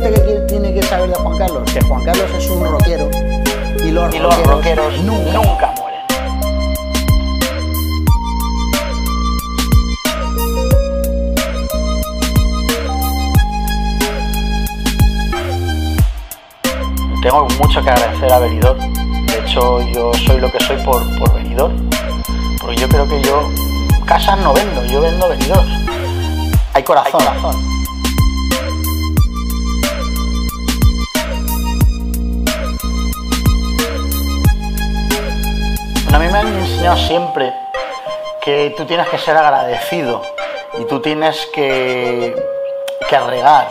la gente que tiene que saber de Juan Carlos, que Juan Carlos es un rockero y los, Y los rockeros, rockeros nunca. nunca mueren. Tengo mucho que agradecer a Benidorm. De hecho, yo soy lo que soy por, por Benidorm. Porque yo creo que yo casas no vendo, yo vendo Benidorm. Hay corazón. Hay corazón. A mí me han enseñado siempre que tú tienes que ser agradecido y tú tienes que, que regar.